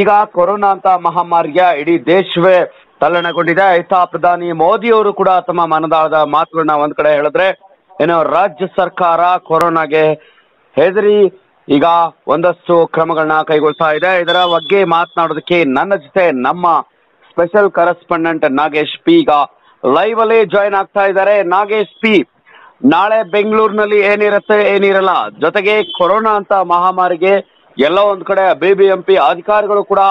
ಈಗ ಕೊರೋನಾ ಅಂತ ಮಹಾಮಾರಿಯ ಇಡೀ ದೇಶವೇ ತಲ್ಲಣಗೊಂಡಿದೆ. ಆಯ್ತಾ ಪ್ರಧಾನಿ ಮೋದಿ ಅವರು ಕೂಡ ತಮ್ಮ ಮನದಾಳದ ಮಾತುಗಳನ್ನ ಒಂದ್ ಕಡೆ ಹೇಳಿದ್ರೆ, ಏನೋ ರಾಜ್ಯ ಸರ್ಕಾರ ಕೊರೋನಾಗೆ ಹೆದರಿ ಈಗ ಒಂದಷ್ಟು ಕ್ರಮಗಳನ್ನ ಕೈಗೊಳ್ತಾ ಇದೆ. ಇದರ ಬಗ್ಗೆ ಮಾತನಾಡೋದಕ್ಕೆ ನನ್ನ ಜೊತೆ ನಮ್ಮ ಸ್ಪೆಷಲ್ ಕರೆಸ್ಪಾಂಡೆಂಟ್ ನಾಗೇಶ್ ಪಿ ಈಗ ಲೈವ್ ಅಲ್ಲಿ ಜಾಯ್ನ್ ಆಗ್ತಾ ಇದ್ದಾರೆ. ನಾಗೇಶ್ ಪಿ, ನಾಳೆ ಬೆಂಗಳೂರಿನಲ್ಲಿ ಏನಿರುತ್ತೆ ಏನಿರಲ್ಲ, ಜೊತೆಗೆ ಕೊರೋನಾ ಅಂತ ಮಹಾಮಾರಿಗೆ ಎಲ್ಲ ಒಂದ್ ಕಡೆ ಬಿಬಿಎಂಪಿ ಅಧಿಕಾರಿಗಳು ಕೂಡ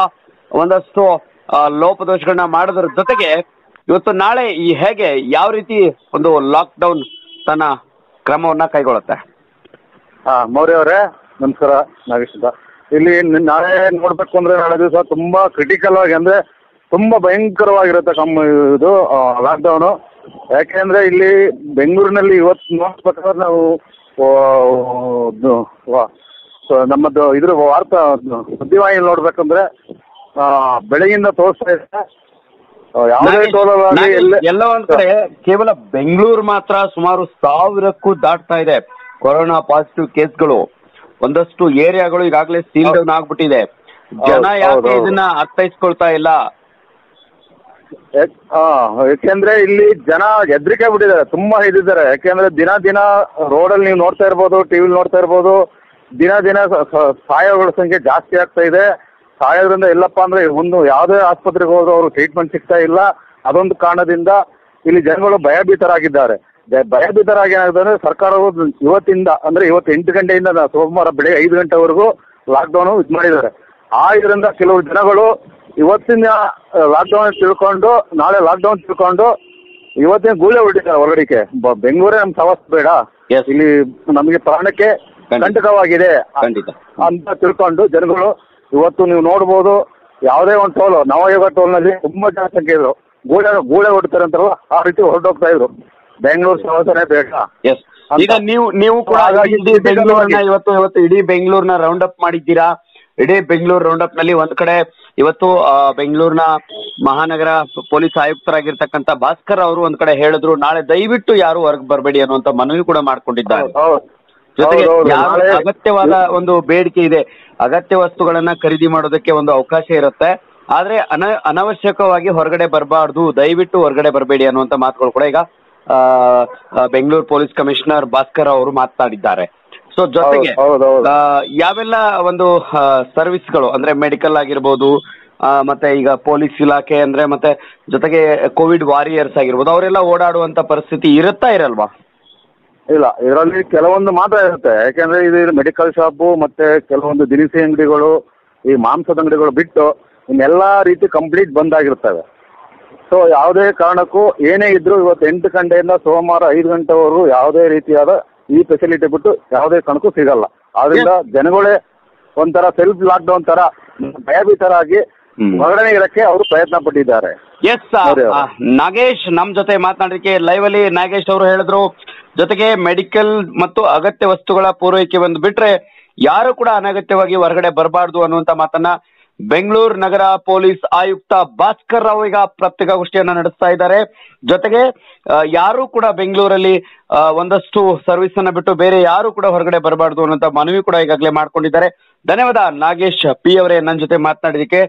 ಒಂದಷ್ಟು ಲೋಪದೋಷಗಳನ್ನ ಮಾಡೋದ್ರ. ಜೊತೆಗೆ ಇವತ್ತು ನಾಳೆ ಈ ಹೇಗೆ ಯಾವ ರೀತಿ ಒಂದು ಲಾಕ್ ಡೌನ್ ತನ್ನ ಕ್ರಮವನ್ನ ಕೈಗೊಳ್ಳುತ್ತೆ? ಹಾ ಮೌರ್ಯ ಅವರೇ, ನಮಸ್ಕಾರ. ನಾಗೇಶ್ ಇಲ್ಲಿ ನಾಳೆ ನೋಡ್ಬೇಕು ಅಂದ್ರೆ ನಾಳೆ ದಿವಸ ತುಂಬಾ ಕ್ರಿಟಿಕಲ್ ಆಗಿ ಅಂದ್ರೆ ತುಂಬಾ ಭಯಂಕರವಾಗಿರುತ್ತೆ ಕಮ್ಮ ಇದು ಲಾಕ್ಡೌನು ಯಾಕೆಂದ್ರೆ ಇಲ್ಲಿ ಬೆಂಗಳೂರಿನಲ್ಲಿ ಇವತ್ತು ನೋಡ್ಬೇಕಾದ್ರೆ ನಾವು ಸೊ ನಮ್ಮದು ಇದ್ರ ವಾರ್ತಾ ಸುದ್ದಿವಾಹಿನಿ ನೋಡ್ಬೇಕಂದ್ರೆ ಬೆಳಗಿಂದ ತೋರಿಸ್ತಾ ಇದೆ. ಆ, ಯಾವುದೇ ಟೋಲಲ್ಲಿ ಎಲ್ಲ ಒಂದ್ ಕಡೆ ಕೇವಲ ಬೆಂಗಳೂರು ಮಾತ್ರ ಸುಮಾರು ಸಾವಿರಕ್ಕೂ ದಾಟ್ತಾ ಇದೆ ಕೊರೋನಾ ಪಾಸಿಟಿವ್ ಕೇಸ್ಗಳು. ಒಂದಷ್ಟು ಏರಿಯಾಗಳು ಈಗಾಗಲೇ ಸೀಲ್ ಡೌನ್ ಆಗ್ಬಿಟ್ಟಿದೆ. ಜನ ಯಾಕೆ ಇದನ್ನ ಅರ್ಥೈಸ್ಕೊಳ್ತಾ ಇಲ್ಲ? ಯಾಕೆಂದ್ರೆ ಇಲ್ಲಿ ಜನ ಹೆದರಿಕೆ ಬಿಟ್ಟಿದ್ದಾರೆ ತುಂಬಾ ಇದ್ದಿದ್ದಾರೆ ಯಾಕೆಂದ್ರೆ ದಿನ ದಿನ ರೋಡಲ್ಲಿ ನೀವು ನೋಡ್ತಾ ಇರ್ಬೋದು ಟಿವಿ ನೋಡ್ತಾ ಇರ್ಬೋದು ದಿನ ದಿನ ಸಾಯೋಗಳ ಸಂಖ್ಯೆ ಜಾಸ್ತಿ ಆಗ್ತಾ ಇದೆ. ಸಾಯೋದ್ರಿಂದ ಎಲ್ಲಪ್ಪ ಅಂದ್ರೆ ಒಂದು ಯಾವುದೇ ಆಸ್ಪತ್ರೆಗೆ ಹೋದ್ರು ಅವರು ಟ್ರೀಟ್ಮೆಂಟ್ ಸಿಗ್ತಾ ಇಲ್ಲ. ಅದೊಂದು ಕಾರಣದಿಂದ ಇಲ್ಲಿ ಜನಗಳು ಭಯಭೀತರಾಗಿದ್ದಾರೆ. ಭಯಭೀತರಾಗಿ ಏನಾಗುತ್ತೆ ಅಂದ್ರೆ ಸರ್ಕಾರವು ಇವತ್ತಿಂದ ಅಂದ್ರೆ ಇವತ್ತು ಎಂಟು ಗಂಟೆಯಿಂದ ಸೋಮವಾರ ಬೆಳಗ್ಗೆ ಐದು ಗಂಟೆವರೆಗೂ ಲಾಕ್ಡೌನ್ ಇದು ಮಾಡಿದ್ದಾರೆ. ಆ ಇದರಿಂದ ಕೆಲವು ಜನಗಳು ಇವತ್ತಿನ ಲಾಕ್ಡೌನ್ ತಿಳ್ಕೊಂಡು ನಾಳೆ ಲಾಕ್ಡೌನ್ ತಿಳ್ಕೊಂಡು ಇವತ್ತಿನ ಗೂಳೆ ಹೊರಟಿದ್ದಾರೆ ಹೊರಗಡಿಕೆ ಬೆಂಗಳೂರೇ ನಮ್ ಸವಸ್ ಬೇಡ. ಇಲ್ಲಿ ನಮಗೆ ಪ್ರಾಣಕ್ಕೆ ಖಂಡಿತ. ಕಂಟಕವಾಗಿದೆ ಖಂಡಿತ. ಅಂತ ತಿಳ್ಕೊಂಡು ಜನಗಳು ಇವತ್ತು ನೀವು ನೋಡ್ಬೋದು ಯಾವುದೇ ಒಂದು ಟೋಲ್ ನವಯುಗ ಟೋಲ್ನಲ್ಲಿ ತುಂಬಾ ಜನ ಸಂಖ್ಯೆ ಇದ್ರು. ಗೂಳೆ ಗೂಳೆ ಹೊಡ್ತಾರೆ ಅಂತಾರಲ್ಲ ಆ ರೀತಿ ಹೊರಟೋಗ್ತಾ ಇದ್ರು. ಬೆಂಗಳೂರು ಸವಸನೆ ಬೇಡ. ಎಸ್ ಅಂತ. ಈಗ ನೀವು ನೀವು ಕೂಡ ಹಾಗಾಗಿ ಇಡೀ ಬೆಂಗಳೂರನ್ನ ಇವತ್ತು ಇವತ್ತು ಇಡೀ ಬೆಂಗಳೂರನ್ನ ರೌಂಡ್ ಅಪ್ ಮಾಡಿದ್ದೀರಾ? ಇಡೀ ಬೆಂಗಳೂರು ರೌಂಡ್ ಅಪ್ನಲ್ಲಿ ಒಂದ್ ಕಡೆ ಇವತ್ತು ಆ, ಬೆಂಗಳೂರಿನ ಮಹಾನಗರ ಪೊಲೀಸ್ ಆಯುಕ್ತರಾಗಿರ್ತಕ್ಕಂತ ಭಾಸ್ಕರ್ ಅವರು ಒಂದ್ ಕಡೆ ಹೇಳಿದ್ರು ನಾಳೆ ದಯವಿಟ್ಟು ಯಾರು ಹೊರಗೆ ಬರಬೇಡಿ ಅನ್ನುವಂತ ಮನವಿ ಕೂಡ ಮಾಡ್ಕೊಂಡಿದ್ದಾರೆ. ಹೌದು. ಜೊತೆಗೆ. ಯಾವ ಅಗತ್ಯವಾದ ಒಂದು ಬೇಡಿಕೆ ಇದೆ ಅಗತ್ಯ ವಸ್ತುಗಳನ್ನ ಖರೀದಿ ಮಾಡೋದಕ್ಕೆ ಒಂದು ಅವಕಾಶ ಇರುತ್ತೆ ಆದ್ರೆ ಅನ ಅನವಶ್ಯಕವಾಗಿ ಹೊರಗಡೆ ಬರಬಾರ್ದು ದಯವಿಟ್ಟು ಹೊರಗಡೆ ಬರಬೇಡಿ ಅನ್ನುವಂತ ಮಾತುಗಳು ಕೂಡ ಈಗ ಬೆಂಗಳೂರು ಪೊಲೀಸ್ ಕಮಿಷನರ್ ಭಾಸ್ಕರ್ ಅವರು ಮಾತನಾಡಿದ್ದಾರೆ ಸೊ ಜೊತೆಗೆ. ಯಾವೆಲ್ಲ ಒಂದು ಸರ್ವಿಸ್ಗಳು ಅಂದ್ರೆ ಮೆಡಿಕಲ್ ಆಗಿರ್ಬೋದು ಆ, ಮತ್ತೆ ಈಗ ಪೊಲೀಸ್ ಇಲಾಖೆ ಅಂದ್ರೆ ಮತ್ತೆ ಜೊತೆಗೆ ಕೋವಿಡ್ ವಾರಿಯರ್ಸ್ ಆಗಿರ್ಬೋದು ಅವರೆಲ್ಲ ಓಡಾಡುವಂತ ಪರಿಸ್ಥಿತಿ ಇರುತ್ತಾ ಇರಲ್ವಾ ಇಲ್ಲ ಇದರಲ್ಲಿ ಕೆಲವೊಂದು ಮಾತ್ರ ಇರುತ್ತೆ. ಯಾಕೆಂದ್ರೆ ಇದು ಮೆಡಿಕಲ್ ಶಾಪು ಮತ್ತೆ ಕೆಲವೊಂದು ದಿನಸಿ ಅಂಗಡಿಗಳು ಈ ಮಾಂಸದ ಅಂಗಡಿಗಳು ಬಿಟ್ಟು ಇನ್ನೆಲ್ಲ ರೀತಿ ಕಂಪ್ಲೀಟ್ ಬಂದ್ ಆಗಿರ್ತವೆ. ಸೊ ಯಾವುದೇ ಕಾರಣಕ್ಕೂ ಏನೇ ಇದ್ರೂ ಇವತ್ತು ಎಂಟು ಗಂಟೆಯಿಂದ ಸೋಮವಾರ ಐದು ಗಂಟೆವರೆಗೂ ಯಾವುದೇ ರೀತಿಯಾದ ಈ ಫೆಸಿಲಿಟಿ ಬಿಟ್ಟು ಯಾವುದೇ ಕಾರಣಕ್ಕೂ ಸಿಗಲ್ಲ. ಆದ್ರಿಂದ ಜನಗಳೇ ಒಂಥರ ಸೆಲ್ಫ್ ಲಾಕ್ಡೌನ್ ತರ ಭಯಭೀತರಾಗಿ. ಹೊರಗಡೆ ಇರಕ್ಕೆ ಅವರು ಪ್ರಯತ್ನ ಪಟ್ಟಿದ್ದಾರೆ. ಎಸ್ ನಾಗೇಶ್ ನಮ್ ಜೊತೆ ಮಾತನಾಡಲಿಕ್ಕೆ ಲೈವ್ ಅಲ್ಲಿ ನಾಗೇಶ್ ಅವರು ಹೇಳಿದ್ರು. ಜೊತೆಗೆ ಮೆಡಿಕಲ್ ಮತ್ತು ಅಗತ್ಯ ವಸ್ತುಗಳ ಪೂರೈಕೆ ಬಂದು ಬಿಟ್ರೆ ಯಾರು ಕೂಡ ಅನಗತ್ಯವಾಗಿ ಹೊರಗಡೆ ಬರಬಾರ್ದು ಅನ್ನುವಂತ ಮಾತನ್ನ ಬೆಂಗಳೂರು ನಗರ ಪೊಲೀಸ್ ಆಯುಕ್ತ ಭಾಸ್ಕರ್ ರಾವ್ ಈಗ ಪತ್ರಿಕಾಗೋಷ್ಠಿಯನ್ನ ನಡೆಸ್ತಾ ಇದ್ದಾರೆ. ಜೊತೆಗೆ ಯಾರು ಕೂಡ ಬೆಂಗಳೂರಲ್ಲಿ ಒಂದಷ್ಟು ಸರ್ವಿಸ್ ಅನ್ನ ಬಿಟ್ಟು ಬೇರೆ ಯಾರು ಕೂಡ ಹೊರಗಡೆ ಬರಬಾರ್ದು ಅನ್ನುವಂತ ಮನವಿ ಕೂಡ ಈಗಾಗಲೇ ಮಾಡ್ಕೊಂಡಿದ್ದಾರೆ. ಧನ್ಯವಾದ ನಾಗೇಶ್ ಪಿ ಅವರೇ ನನ್ನ ಜೊತೆ ಮಾತನಾಡಿದಕ್ಕೆ